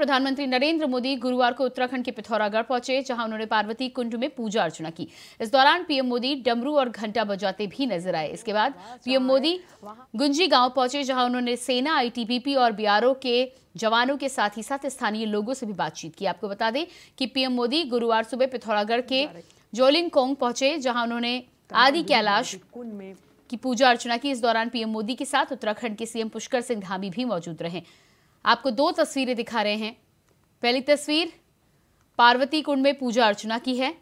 प्रधानमंत्री नरेंद्र मोदी गुरुवार को उत्तराखंड के पिथौरागढ़ पहुँचे, जहाँ उन्होंने पार्वती कुंड में पूजा अर्चना की। इस दौरान पीएम मोदी डमरू और घंटा बजाते भी नज़र आए। इसके बाद पीएम मोदी गुंजी गाँव पहुँचे, जहाँ उन्होंने सेना, आईटीबीपी और बीआरओ के जवानों के साथ ही साथ स्थानीय लोगों से भी बातचीत की। आपको बता दें कि पीएम मोदी गुरुवार सुबह पिथौरागढ़ के जोलिंग कोंग पहुँचे, जहाँ उन्होंने आदि कैलाश की पूजा अर्चना की। इस दौरान पीएम मोदी के साथ उत्तराखंड के सीएम पुष्कर सिंह धामी भी मौजूद रहे। आपको दो तस्वीरें दिखा रहे हैं। पहली तस्वीर पार्वती कुंड में पूजा अर्चना की है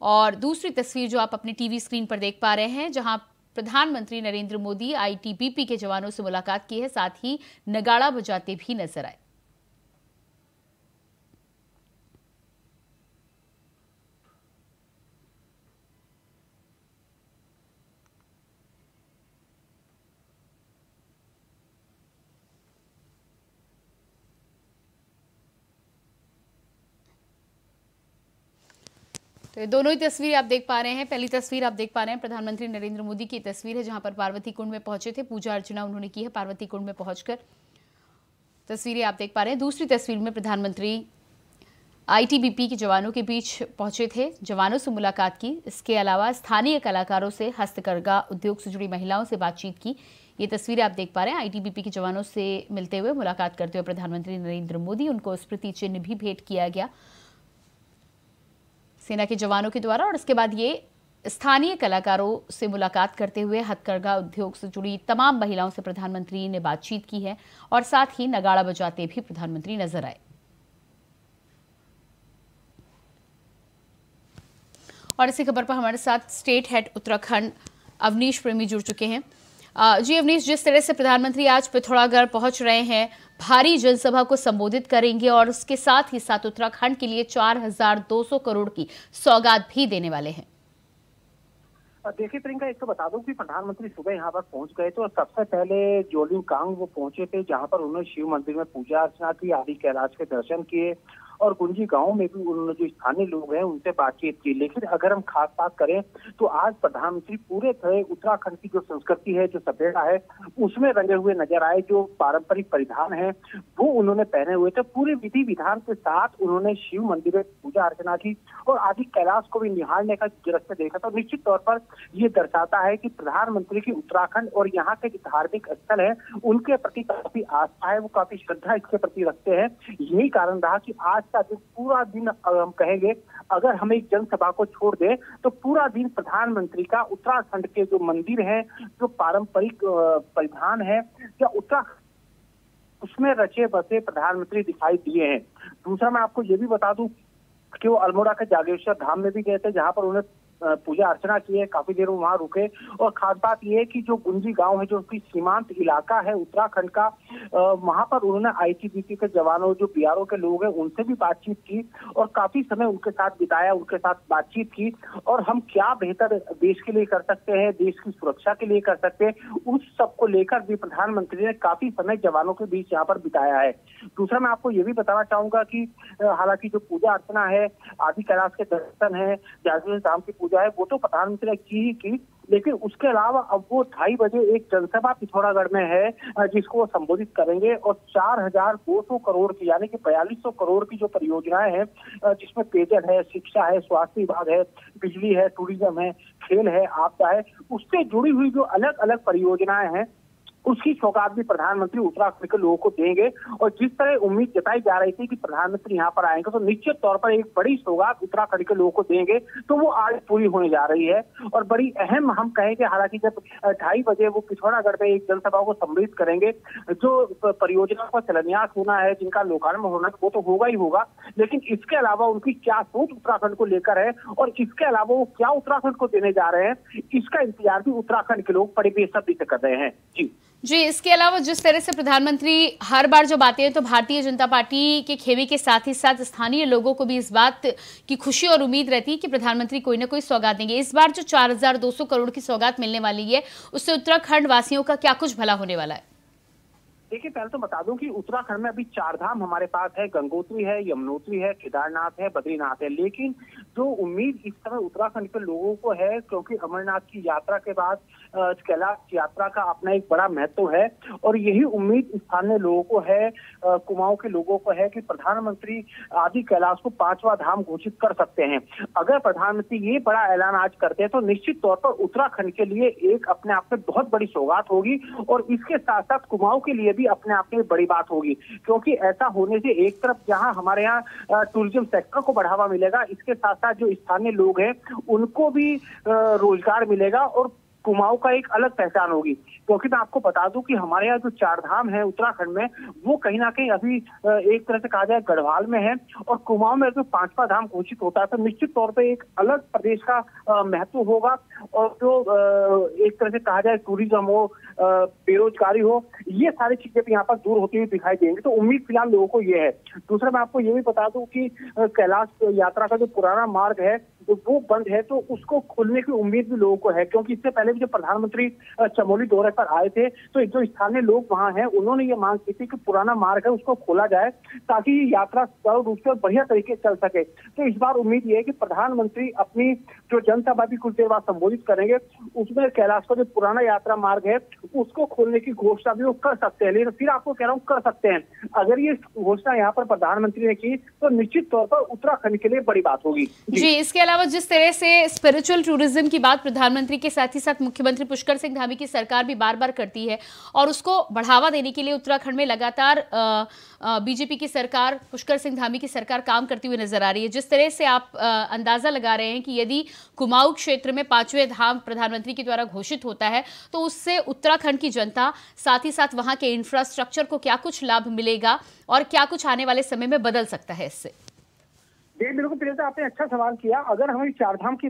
और दूसरी तस्वीर जो आप अपनी टीवी स्क्रीन पर देख पा रहे हैं, जहाँ प्रधानमंत्री नरेंद्र मोदी आईटीबीपी के जवानों से मुलाकात की है, साथ ही नगाड़ा बजाते भी नज़र आए। तो ये दोनों ही तस्वीरें आप देख पा रहे हैं। पहली तस्वीर आप देख पा रहे हैं प्रधानमंत्री नरेंद्र मोदी की। तस्वीर है जहाँ पर पार्वती कुंड में पहुँचे थे। पूजा अर्चना उन्होंने की है पार्वती कुंड में पहुंचकर। तस्वीरें आप देख पा रहे हैं। दूसरी तस्वीर में प्रधानमंत्री आईटीबीपी के जवानों के बीच पहुँचे थे, जवानों से मुलाकात की। इसके अलावा स्थानीय कलाकारों से हस्तकरघा उद्योग से जुड़ी महिलाओं से बातचीत की। ये तस्वीरें आप देख पा रहे हैं। आईटीबीपी के जवानों से मिलते हुए मुलाकात करते हुए प्रधानमंत्री नरेंद्र मोदी, उनको स्मृति चिन्ह भी भेंट किया गया। सेना के जवानों के द्वारा और इसके बाद ये स्थानीय कलाकारों से मुलाकात करते हुए हथकरघा उद्योग से जुड़ी तमाम महिलाओं से प्रधानमंत्री ने बातचीत की है और साथ ही नगाड़ा बजाते भी प्रधानमंत्री नज़र आए। और इसी खबर पर हमारे साथ स्टेट हेड उत्तराखंड अवनीश प्रेमी जुड़ चुके हैं। जी अवनीश, जिस तरह से प्रधानमंत्री आज पिथौरागढ़ पहुँच रहे हैं भारी जनसभा को संबोधित करेंगे और उसके साथ ही साथ उत्तराखंड के लिए 4,200 करोड़ की सौगात भी देने वाले हैं। देखिए प्रियंका एक तो बता दूँ कि प्रधानमंत्री सुबह यहाँ पर पहुँच गए थे और सबसे पहले जोलिंग कांग वो पहुँचे थे जहाँ पर उन्होंने शिव मंदिर में पूजा अर्चना की आदि कैलाश के दर्शन किए। और गुंजी गाँव में भी उन्होंने जो स्थानीय लोग हैं, उनसे बातचीत की। लेकिन अगर हम खास बात करें तो आज प्रधानमंत्री पूरे तरह उत्तराखंड की जो संस्कृति है, जो सभ्यता है, उसमें रंगे हुए नज़र आए, जो पारंपरिक परिधान है, वो उन्होंने पहने हुए थे। पूरे विधि विधान के साथ उन्होंने शिव मंदिर में पूजा अर्चना की और आदि कैलाश को भी निहारने का दृश्य देखा था। निश्चित तौर पर ये दर्शाता है कि प्रधानमंत्री की उत्तराखंड और यहाँ के जो धार्मिक स्थल है, उनके प्रति काफ़ी आस्था है, वो काफ़ी श्रद्धा इसके प्रति रखते हैं। यही कारण रहा कि आज का दिन पूरा दिन हम कहेंगे, अगर हम एक जनसभा को छोड़ दें तो पूरा दिन प्रधानमंत्री का उत्तराखंड के जो मंदिर है, जो पारंपरिक परिधान है, या उत्तराखंड उसमें रचे बसे प्रधानमंत्री दिखाई दिए हैं। दूसरा मैं आपको ये भी बता दूँ कि वो अल्मोड़ा के जागेश्वर धाम में भी गए थे, जहाँ पर उन्हें पूजा अर्चना की है, काफ़ी देर वहाँ रुके। और खास बात यह है कि जो गुंजी गाँव है, जो उसकी सीमांत इलाका है, उत्तराखंड का वहाँ पर उन्होंने आईटीबीपी के जवानों, जो बीआरओ के लोग हैं, उनसे भी बातचीत की और काफ़ी समय उनके साथ बिताया, उनके साथ बातचीत की। और हम क्या बेहतर देश के लिए कर सकते हैं, देश की सुरक्षा के लिए कर सकते हैं, उस सबको लेकर भी प्रधानमंत्री ने काफ़ी समय जवानों के बीच यहाँ पर बिताया है। दूसरा मैं आपको ये भी बताना चाहूँगा की हालाँकि जो पूजा अर्चना है, आदि कैलाश के दर्शन है जागरण धाम की पूजा है, वो तो प्रधानमंत्री ने की ही की, लेकिन उसके अलावा अब वो ढाई बजे एक जनसभा पिथौरागढ़ में है जिसको वो संबोधित करेंगे और चार हज़ार दो सौ करोड़ की, यानी कि बयालीस सौ करोड़ की जो परियोजनाएँ हैं जिसमें पेयजल है, शिक्षा है, स्वास्थ्य विभाग है, बिजली है, टूरिज़्म है, खेल है, आपदा है, उससे जुड़ी हुई जो अलग अलग परियोजनाएँ हैं उसकी सौगात भी प्रधानमंत्री उत्तराखंड के लोगों को देंगे। और जिस तरह उम्मीद जताई जा रही थी कि प्रधानमंत्री यहाँ पर आएँगे तो निश्चित तौर पर एक बड़ी सौगात उत्तराखंड के लोगों को देंगे तो वो आज पूरी होने जा रही है। और बड़ी अहम हम कहेंगे, हालाँकि जब ढाई बजे वो पिछौड़ागढ़ में एक जनसभा को सम्मिलित करेंगे, जो परियोजना का शिलान्यास होना है, जिनका लोकार्पण होना वो तो होगा ही होगा। लेकिन इसके अलावा उनकी क्या सोच उत्तराखंड को लेकर है, और इसके अलावा वो क्या उत्तराखंड को देने जा रहे हैं, इसका इंतज़ार भी उत्तराखंड के लोग बड़े से कर रहे हैं। जी। जी इसके अलावा जिस तरह से प्रधानमंत्री हर बार जो बातें हैं तो भारतीय जनता पार्टी के खेमे के साथ ही साथ स्थानीय लोगों को भी इस बात की खुशी और उम्मीद रहती है कि प्रधानमंत्री कोई ना कोई सौगात देंगे। इस बार जो 4,200 करोड़ की सौगात मिलने वाली है उससे उत्तराखंड वासियों का क्या कुछ भला होने वाला है? देखिए, पहले तो बता दूँ कि उत्तराखंड में अभी चार धाम हमारे पास है, गंगोत्री है, यमुनोत्री है, केदारनाथ है, बद्रीनाथ है। लेकिन जो उम्मीद इस समय उत्तराखंड के लोगों को है, क्योंकि अमरनाथ की यात्रा के बाद कैलाश यात्रा का अपना एक बड़ा महत्व है, और यही उम्मीद स्थानीय लोगों को है कुमाऊं के लोगों को है कि प्रधानमंत्री आदि कैलाश को पांचवा धाम घोषित कर सकते हैं। अगर प्रधानमंत्री ये बड़ा ऐलान आज करते हैं तो निश्चित तौर पर उत्तराखंड के लिए एक अपने आप में बहुत बड़ी सौगात होगी, और इसके साथ साथ कुमाऊं के लिए भी अपने आप में बड़ी बात होगी। क्योंकि ऐसा होने से एक तरफ़ जहाँ हमारे यहाँ टूरिज़्म सेक्टर को बढ़ावा मिलेगा, इसके साथ साथ जो स्थानीय लोग हैं, उनको भी रोज़गार मिलेगा और कुमाऊं का एक अलग पहचान होगी। क्योंकि मैं आपको बता दूँ कि हमारे यहाँ जो चार धाम है उत्तराखंड में, वो कहीं ना कहीं अभी एक तरह से कहा जाए गढ़वाल में है और कुमाऊं में जो पांचवा धाम घोषित होता है तो निश्चित तौर पर एक अलग प्रदेश का महत्व होगा और जो एक तरह से कहा जाए टूरिज़्म हो बेरोजगारी हो, ये सारी चीज़ें भी यहाँ पर दूर होती हुई दिखाई देंगी। तो उम्मीद फ़िलहाल लोगों को ये है। दूसरा मैं आपको ये भी बता दूँ कि कैलाश यात्रा का जो पुराना मार्ग है वो बंद है तो उसको खुलने की उम्मीद भी लोगों को है, क्योंकि इससे पहले भी जब प्रधानमंत्री चमोली दौरे पर आए थे तो जो स्थानीय लोग वहाँ हैं, उन्होंने ये मांग की थी कि पुराना मार्ग है, उसको खोला जाए, ताकि यात्रा सरल रूप से बढ़िया तरीके से चल सके। तो इस बार उम्मीद ये है कि प्रधानमंत्री अपनी जो जनसभा भी कुछ देर बाद संबोधित करेंगे, उसमें कैलाश का जो पुराना यात्रा मार्ग है, उसको खोलने की घोषणा भी वो कर सकते हैं। लेकिन फिर आपको कह रहा हूँ, कर सकते हैं। अगर ये घोषणा यहाँ पर प्रधानमंत्री ने की तो निश्चित तौर पर उत्तराखंड के लिए बड़ी बात होगी। जी। इसके अलावा जिस तरह से स्पिरिचुअल टूरिज़्म की बात प्रधानमंत्री के साथ ही साथ मुख्यमंत्री पुष्कर सिंह धामी की सरकार भी बार बार करती है और उसको बढ़ावा देने के लिए उत्तराखंड में लगातार बीजेपी की सरकार, पुष्कर सिंह धामी की सरकार काम करती हुई नज़र आ रही है। जिस तरह से आप अंदाज़ा लगा रहे हैं कि यदि कुमाऊं क्षेत्र में पाँचवें धाम प्रधानमंत्री के द्वारा घोषित होता है तो उससे उत्तराखंड की जनता, साथ ही साथ वहाँ के इंफ्रास्ट्रक्चर को क्या कुछ लाभ मिलेगा और क्या कुछ आने वाले समय में बदल सकता है इससे? जी, बिल्कुल प्रियता आपने अच्छा सवाल किया। अगर हमें चारधाम की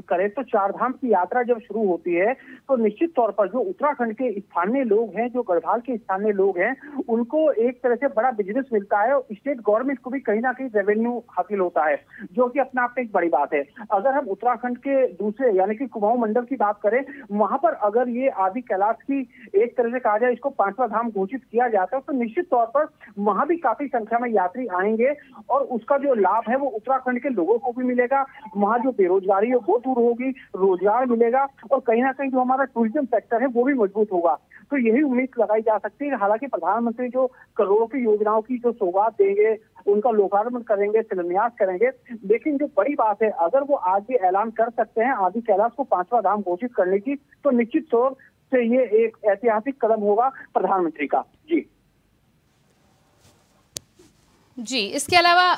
करें तो चारधाम की यात्रा जब शुरू होती है तो निश्चित तौर पर जो उत्तराखंड के स्थानीय लोग हैं, जो गढ़वाल के स्थानीय लोग हैं, उनको एक तरह से बड़ा बिज़नेस मिलता है और स्टेट गवर्नमेंट को भी कहीं ना कहीं रेवेन्यू हासिल होता है, जो कि अपने आप में एक बड़ी बात है। अगर हम उत्तराखंड के दूसरे, यानी कि कुमाऊं मंडल की बात करें, वहाँ पर अगर ये आदि कैलाश की एक तरह से कहा जाए, इसको पांचवा धाम घोषित किया जाता है तो निश्चित तौर पर वहाँ भी काफ़ी संख्या में यात्री आएँगे और उसका जो लाभ है, वो उत्तराखंड के लोगों को भी मिलेगा। वहाँ जो बेरोजगारी है वो दूर होगी, रोज़गार मिलेगा और कहीं ना कहीं जो हमारा टूरिज़्म सेक्टर है, वो भी मज़बूत होगा। तो यही उम्मीद लगाई जा सकती है। हालाँकि प्रधानमंत्री जो करोड़ों की योजनाओं की जो सौगात देंगे, उनका लोकार्पण करेंगे, शिलान्यास करेंगे, लेकिन जो बड़ी बात है, अगर वो आज भी ऐलान कर सकते हैं, आदि कैलाश को पांचवा धाम घोषित करने की तो निश्चित तौर से ये एक ऐतिहासिक कदम होगा प्रधानमंत्री का। जी। जी, इसके अलावा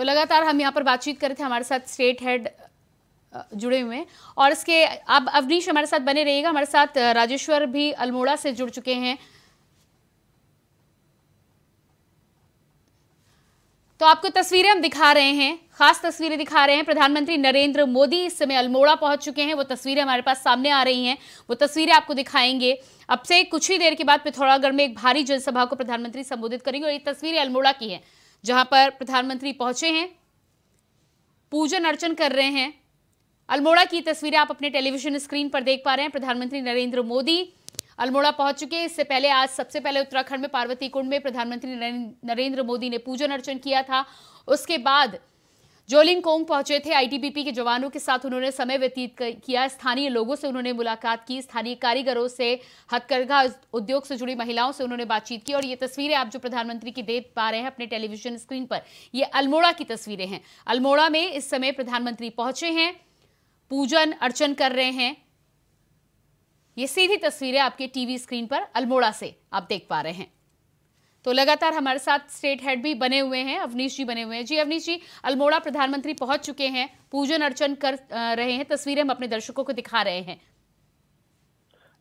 तो लगातार हम यहाँ पर बातचीत कर रहे थे, हमारे साथ स्टेट हेड जुड़े हुए हैं। और इसके अब अवनीश हमारे साथ बने रहिएगा। हमारे साथ राजेश्वर भी अल्मोड़ा से जुड़ चुके हैं। तो आपको तस्वीरें हम दिखा रहे हैं, खास तस्वीरें दिखा रहे हैं। प्रधानमंत्री नरेंद्र मोदी इस समय अल्मोड़ा पहुँच चुके हैं। वो तस्वीरें हमारे पास सामने आ रही हैं। वो तस्वीरें आपको दिखाएँगे। अब से कुछ ही देर के बाद पिथौरागढ़ में एक भारी जनसभा को प्रधानमंत्री संबोधित करेंगे और ये तस्वीरें अल्मोड़ा की हैं। जहाँ पर प्रधानमंत्री पहुँचे हैं, पूजन अर्चन कर रहे हैं। अल्मोड़ा की तस्वीरें आप अपने टेलीविज़न स्क्रीन पर देख पा रहे हैं। प्रधानमंत्री नरेंद्र मोदी अल्मोड़ा पहुँच चुके हैं। इससे पहले आज सबसे पहले उत्तराखंड में पार्वती कुंड में प्रधानमंत्री नरेंद्र मोदी ने पूजन अर्चन किया था। उसके बाद जोलिंग कोंग पहुँचे थे आईटीबीपी के जवानों के साथ उन्होंने समय व्यतीत किया। स्थानीय लोगों से उन्होंने मुलाकात की। स्थानीय कारीगरों से, हथकरघा उद्योग से जुड़ी महिलाओं से उन्होंने बातचीत की और ये तस्वीरें आप जो प्रधानमंत्री की देख पा रहे हैं अपने टेलीविज़न स्क्रीन पर, ये अल्मोड़ा की तस्वीरें हैं। अल्मोड़ा में इस समय प्रधानमंत्री पहुँचे हैं, पूजन, अर्चन कर रहे हैं। ये सीधी तस्वीरें आपके टीवी स्क्रीन पर अल्मोड़ा से आप देख पा रहे हैं। तो लगातार हमारे साथ स्टेट हेड भी बने हुए हैं, अवनीश जी बने हुए हैं। जी, अवनीश जी, अल्मोड़ा प्रधानमंत्री पहुँच चुके हैं, पूजन अर्चन कर रहे हैं, तस्वीरें हम अपने दर्शकों को दिखा रहे हैं।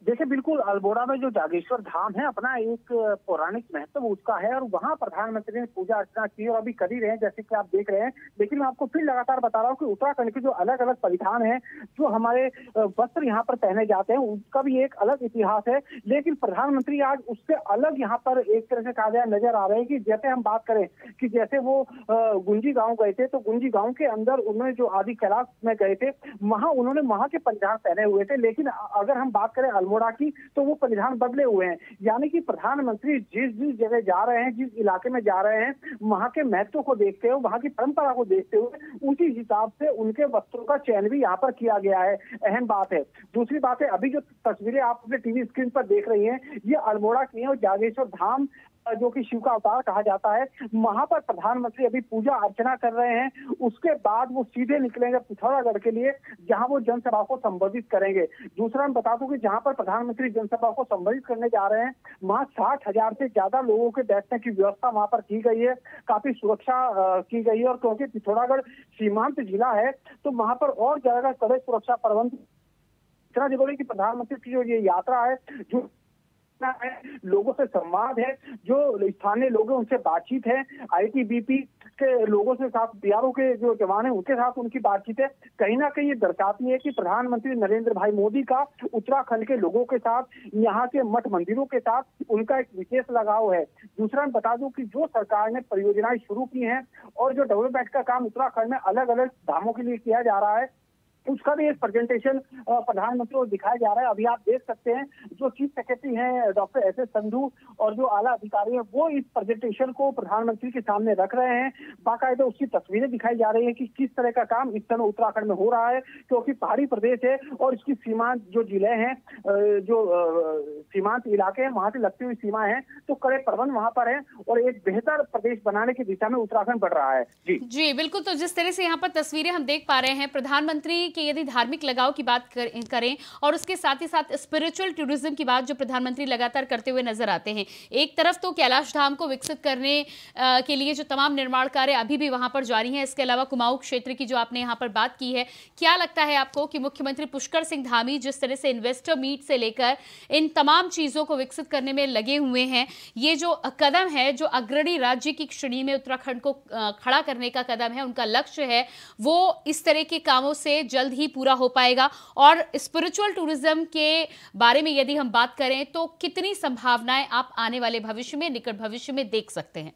देखिए बिल्कुल अल्मोड़ा में जो जागेश्वर धाम है, अपना एक पौराणिक महत्व उसका है और वहाँ प्रधानमंत्री ने पूजा अर्चना की और अभी कर ही रहे हैं, जैसे कि आप देख रहे हैं। लेकिन मैं आपको फिर लगातार बता रहा हूँ कि उत्तराखंड के जो अलग अलग परिधान है, जो हमारे वस्त्र यहाँ पर पहने जाते हैं उसका भी एक अलग इतिहास है। लेकिन प्रधानमंत्री आज उससे अलग यहाँ पर एक तरह से कहा जाए नज़र आ रहे हैं कि जैसे हम बात करें कि जैसे वो गुंजी गाँव गए थे तो गुंजी गाँव के अंदर उन्होंने जो आदि कैलाश में गए थे, वहाँ उन्होंने वहाँ के परिधान पहने हुए थे। लेकिन अगर हम बात करें अल्मोड़ा की तो वो परिधान बदले हुए हैं। यानी कि प्रधानमंत्री जिस जिस जगह जा रहे हैं, जिस इलाके में जा रहे हैं, वहाँ के महत्व को देखते हुए, वहाँ की परंपरा को देखते हुए, उसी हिसाब से उनके वस्त्रों का चयन भी यहाँ पर किया गया है। अहम बात है। दूसरी बात है, अभी जो तस्वीरें आप अपने टीवी स्क्रीन पर देख रही है, ये अल्मोड़ा की है और जागेश्वर धाम जो कि शिव का अवतार कहा जाता है। वहाँ पर प्रधानमंत्री अभी पूजा अर्चना कर रहे हैं। उसके बाद वो सीधे निकलेंगे पिथौरागढ़ के लिए, जहाँ वो जनसभा को संबोधित करेंगे। दूसरा मैं बता दूँ कि जहाँ पर प्रधानमंत्री जनसभा को संबोधित करने जा रहे हैं, वहाँ साठ हज़ार से ज़्यादा लोगों के बैठने की व्यवस्था वहाँ पर की गई है। काफ़ी सुरक्षा की गई है और क्योंकि पिथौरागढ़ सीमांत जिला है तो वहाँ पर और ज़्यादा कड़े सुरक्षा प्रबंध इतना ज़रूरी कि प्रधानमंत्री की जो ये यात्रा है, जो है, लोगों से संवाद है, जो स्थानीय लोग हैं, उनसे बातचीत है आईटीबीपी के लोगों से साथ बिहारों के जो जवान है, उनके साथ उनकी बातचीत है। कहीं ना कहीं ये दर्शाती है कि प्रधानमंत्री नरेंद्र भाई मोदी का उत्तराखंड के लोगों के साथ, यहाँ के मठ मंदिरों के साथ उनका एक विशेष लगाव है। दूसरा मैं बता दूँ कि जो सरकार ने परियोजनाएँ शुरू की हैं, और जो डेवलपमेंट का काम उत्तराखंड में अलग अलग धामों के लिए किया जा रहा है उसका भी एक प्रेजेंटेशन प्रधानमंत्री को दिखाया जा रहा है। अभी आप देख सकते हैं, जो चीफ सेक्रेटरी हैं डॉक्टर एस एस संधू और जो आला अधिकारी हैं, वो इस प्रेजेंटेशन को प्रधानमंत्री के सामने रख रहे हैं। बाकायदा उसकी तस्वीरें दिखाई जा रही है कि किस तरह का काम इस समय उत्तराखंड में हो रहा है, क्योंकि पहाड़ी प्रदेश है और इसकी सीमांत जो ज़िले हैं जो सीमांत इलाके हैं, वहाँ से लगती हुई सीमा है तो कड़े प्रबंध वहाँ पर है और एक बेहतर प्रदेश बनाने की दिशा में उत्तराखंड बढ़ रहा है। जी जी बिल्कुल। तो जिस तरह से यहाँ पर तस्वीरें हम देख पा रहे हैं, प्रधानमंत्री कि यदि धार्मिक लगाव की बात करें और उसके साथ ही साथ स्पिरिचुअल टूरिज़्म की बात जो प्रधानमंत्री लगातार करते हुए नज़र आते हैं। एक तरफ़ तो कैलाश धाम को विकसित करने के लिए जो तमाम निर्माण कार्य अभी भी वहाँ पर जारी हैं, इसके अलावा कुमाऊं क्षेत्र की जो आपने यहाँ पर बात की है, क्या लगता है आपको कि मुख्यमंत्री पुष्कर सिंह धामी जिस तरह से इन्वेस्टर मीट से लेकर इन तमाम चीज़ों को विकसित करने में लगे हुए हैं, ये जो कदम है, जो अग्रणी राज्य की श्रेणी में उत्तराखंड को खड़ा करने का कदम है, उनका लक्ष्य है, वो इस तरह के कामों से जल्द ही पूरा हो पाएगा। और स्पिरिचुअल टूरिज़्म के बारे में यदि हम बात करें तो कितनी संभावनाएँ आप आने वाले भविष्य में, निकट भविष्य में देख सकते हैं?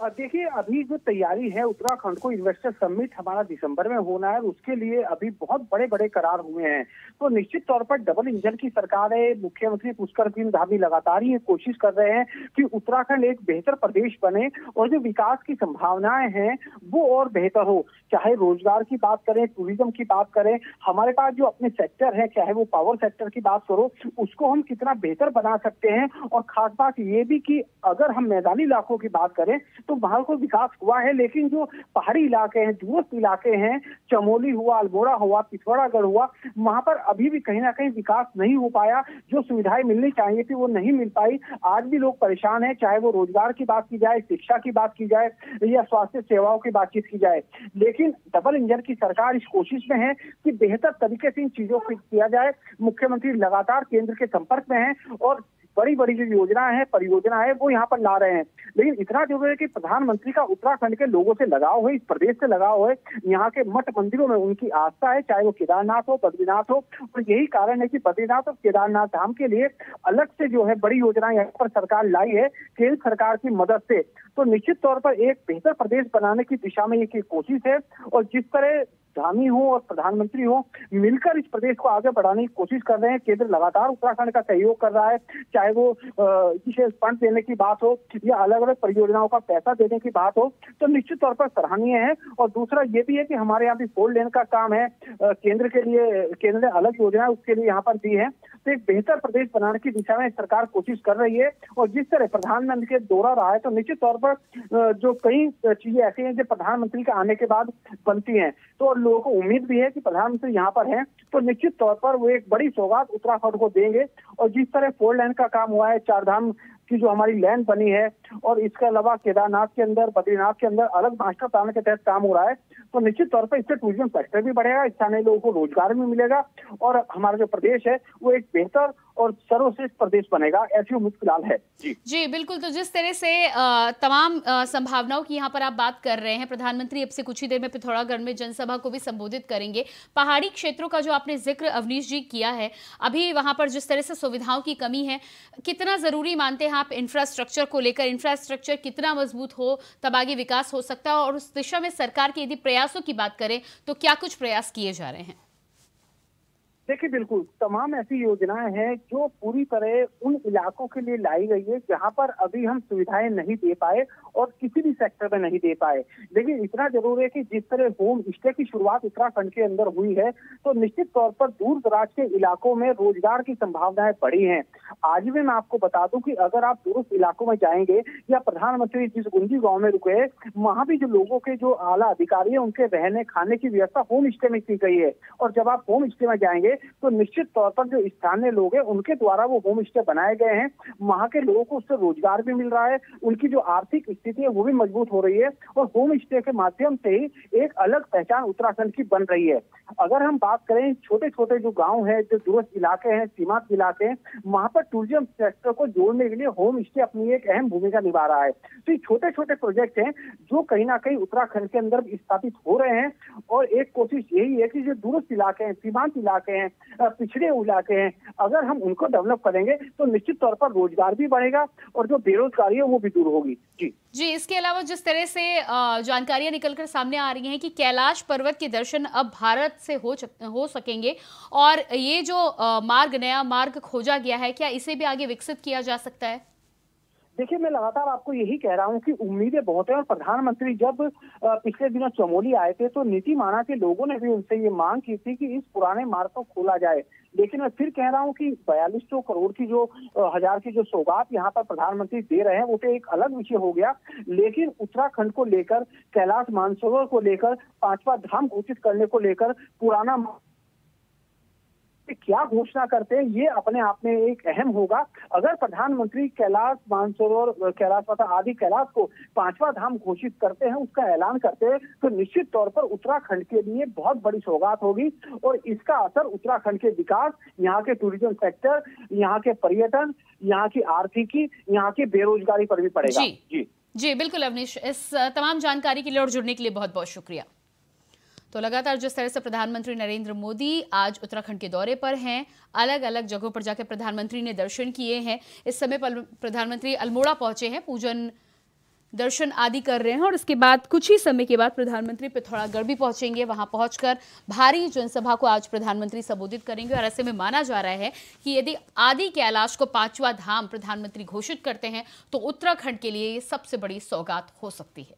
देखिए, अभी जो तैयारी है उत्तराखंड को इन्वेस्टर समिट हमारा दिसंबर में होना है उसके लिए अभी बहुत बड़े बड़े करार हुए हैं। तो निश्चित तौर पर डबल इंजन की सरकार है, मुख्यमंत्री पुष्कर सिंह धामी लगातार ही कोशिश कर रहे हैं कि उत्तराखंड एक बेहतर प्रदेश बने और जो विकास की संभावनाएँ हैं वो और बेहतर हो। चाहे रोज़गार की बात करें टूरिज़्म की बात करें, हमारे पास जो अपने सेक्टर है, चाहे वो पावर सेक्टर की बात करो, उसको हम कितना बेहतर बना सकते हैं और खास बात ये भी कि अगर हम मैदानी इलाकों की बात करें तो वहाँ को विकास हुआ है, लेकिन जो पहाड़ी इलाके हैं, दूरस्थ इलाके हैं, चमोली हुआ, अल्मोड़ा हुआ, पिथौरागढ़ हुआ, वहाँ पर अभी भी कहीं ना कहीं विकास नहीं हो पाया। जो सुविधाएँ मिलनी चाहिए थी वो नहीं मिल पाई। आज भी लोग परेशान है, चाहे वो रोज़गार की बात की जाए, शिक्षा की बात की जाए, या स्वास्थ्य सेवाओं की बातचीत की जाए। लेकिन डबल इंजन की सरकार इस कोशिश में है कि बेहतर तरीके से इन चीज़ों को किया जाए। मुख्यमंत्री लगातार केंद्र के संपर्क में है और बड़ी बड़ी जो योजना है परियोजना है, वो यहाँ पर ला रहे हैं। लेकिन इतना ज़रूरी है कि प्रधानमंत्री का उत्तराखंड के लोगों से लगाव है, इस प्रदेश से लगाव है, यहाँ के मठ मंदिरों में उनकी आस्था है, चाहे वो केदारनाथ हो, बद्रीनाथ हो, और यही कारण है कि बद्रीनाथ और केदारनाथ धाम के लिए अलग से जो है बड़ी योजना यहाँ पर सरकार लाई है, केंद्र सरकार की मदद से। तो निश्चित तौर पर एक बेहतर प्रदेश बनाने की दिशा में ये कोशिश है, और जिस तरह धामी हो और प्रधानमंत्री हो, मिलकर इस प्रदेश को आगे बढ़ाने की कोशिश कर रहे हैं। केंद्र लगातार उत्तराखंड का सहयोग कर रहा है। चाहे वो विशेष फंड देने की बात हो या अलग अलग परियोजनाओं का पैसा देने की बात हो तो निश्चित तौर पर सराहनीय है। और दूसरा ये भी है कि हमारे यहाँ भी फोर लेन का काम है। केंद्र के लिए, केंद्र ने अलग योजना उसके लिए यहाँ पर दी है। तो एक बेहतर प्रदेश बनाने की दिशा में सरकार कोशिश कर रही है। और जिस तरह प्रधानमंत्री के दौरा रहा है तो निश्चित तौर पर जो कई चीज़ें ऐसी हैं जो प्रधानमंत्री के आने के बाद बनती हैं। तो लोगों को उम्मीद भी है कि प्रधानमंत्री यहाँ पर हैं तो निश्चित तौर पर वो एक बड़ी सौगात उत्तराखंड को देंगे। और जिस तरह फोर लाइन का काम हुआ है, चारधाम की जो हमारी लैंड बनी है और इसके अलावा केदारनाथ के अंदर, बद्रीनाथ के अंदर अलग मास्टर प्लान के तहत काम हो रहा है तो निश्चित तौर पर इससे टूरिज़्म सेक्टर भी बढ़ेगा, स्थानीय लोगों को रोज़गार भी मिलेगा और हमारा जो प्रदेश है, वो एक बेहतर और सर्वश्रेष्ठ प्रदेश बनेगा, ऐसी उम्मीद फ़िलहाल है। जी। जी, बिल्कुल तो जिस तरह से तमाम संभावनाओं की यहाँ पर आप बात कर रहे हैं, प्रधानमंत्री अब से कुछ ही देर में पिथौरागढ़ में जनसभा को भी संबोधित करेंगे। पहाड़ी क्षेत्रों का जो आपने ज़िक्र अवनीश जी किया है, अभी वहाँ पर जिस तरह से सुविधाओं की कमी है, कितना ज़रूरी मानते हैं आप इंफ्रास्ट्रक्चर को लेकर इंफ्रास्ट्रक्चर कितना मज़बूत हो, तब आगे विकास हो सकता है और उस दिशा में सरकार के यदि प्रयासों की बात करें तो क्या कुछ प्रयास किए जा रहे हैं? देखिए, बिल्कुल, तमाम ऐसी योजनाएँ हैं जो पूरी तरह उन इलाकों के लिए लाई गई है जहाँ पर अभी हम सुविधाएँ नहीं दे पाए और किसी भी सेक्टर में नहीं दे पाए। लेकिन इतना ज़रूर है कि जिस तरह होम स्टे की शुरुआत उत्तराखंड के अंदर हुई है तो निश्चित तौर पर दूर दराज के इलाकों में रोज़गार की संभावनाएँ बढ़ी हैं। आज भी मैं आपको बता दूँ कि अगर आप दूरस्थ इलाकों में जाएँगे या प्रधानमंत्री जिस गुंजी गाँव में रुके, वहाँ भी जो लोगों के जो आला अधिकारी है, उनके रहने खाने की व्यवस्था होम स्टे में की गई है। और जब आप होम स्टे में जाएँगे तो निश्चित तौर पर जो स्थानीय लोग हैं, उनके द्वारा वो होम स्टे बनाए गए हैं। वहाँ के लोगों को उससे रोज़गार भी मिल रहा है, उनकी जो आर्थिक स्थिति है, वो भी मज़बूत हो रही है और होम स्टे के माध्यम से ही एक अलग पहचान उत्तराखंड की बन रही है। अगर हम बात करें छोटे छोटे जो गाँव है, जो दूरस्थ इलाके हैं, सीमांत इलाके हैं, वहाँ पर टूरिज़्म सेक्टर को जोड़ने के लिए होम स्टे अपनी एक अहम भूमिका निभा रहा है। तो ये छोटे छोटे प्रोजेक्ट हैं, जो कहीं ना कहीं उत्तराखंड के अंदर स्थापित हो रहे हैं और एक कोशिश यही है कि जो दूरस्थ इलाके हैं, सीमांत इलाके हैं पिछड़े इलाके हैं। अगर हम उनको डेवलप करेंगे तो निश्चित तौर पर रोज़गार भी बढ़ेगा और जो बेरोजगारी है, वो भी दूर होगी। जी। जी, इसके अलावा जिस तरह से जानकारियाँ निकलकर सामने आ रही हैं कि कैलाश पर्वत के दर्शन अब भारत से हो हो सकेंगे और ये जो मार्ग, नया मार्ग खोजा गया है, क्या इसे भी आगे विकसित किया जा सकता है? देखिए, मैं लगातार आपको यही कह रहा हूँ कि उम्मीदें बहुत है और प्रधानमंत्री जब पिछले दिनों चमोली आए थे तो नीति माना के लोगों ने भी उनसे ये मांग की थी कि इस पुराने मार्ग को खोला जाए। लेकिन मैं फिर कह रहा हूँ कि बयालीस सौ करोड़ की जो हज़ार की जो सौगात यहाँ पर प्रधानमंत्री दे रहे हैं, वो तो एक अलग विषय हो गया। लेकिन उत्तराखंड को लेकर, कैलाश मानसरोवर को लेकर, पांचवा धाम घोषित करने को लेकर, पुराना क्या घोषणा करते हैं ये अपने आप में एक अहम होगा। अगर प्रधानमंत्री कैलाश मानसरोवर कैलाश माता आदि कैलाश को पांचवा धाम घोषित करते हैं उसका ऐलान करते हैं तो निश्चित तौर पर उत्तराखंड के लिए बहुत बड़ी सौगात होगी। और इसका असर उत्तराखंड के विकास यहाँ के टूरिज़्म सेक्टर यहाँ के पर्यटन यहाँ की आर्थिकी यहाँ की बेरोजगारी पर भी पड़ेगा। जी। जी। जी बिल्कुल अवनीश इस तमाम जानकारी के लिए और जुड़ने के लिए बहुत बहुत शुक्रिया। तो लगातार जिस तरह से प्रधानमंत्री नरेंद्र मोदी आज उत्तराखंड के दौरे पर हैं अलग अलग जगहों पर जाकर प्रधानमंत्री ने दर्शन किए हैं। इस समय प्रधानमंत्री अल्मोड़ा पहुँचे हैं, पूजन, दर्शन आदि कर रहे हैं और इसके बाद कुछ ही समय के बाद प्रधानमंत्री पिथौरागढ़ भी पहुँचेंगे। वहाँ पहुंचकर भारी जनसभा को आज प्रधानमंत्री संबोधित करेंगे और ऐसे में माना जा रहा है कि यदि आदि कैलाश को पांचवा धाम प्रधानमंत्री घोषित करते हैं तो उत्तराखंड के लिए ये सबसे बड़ी सौगात हो सकती है।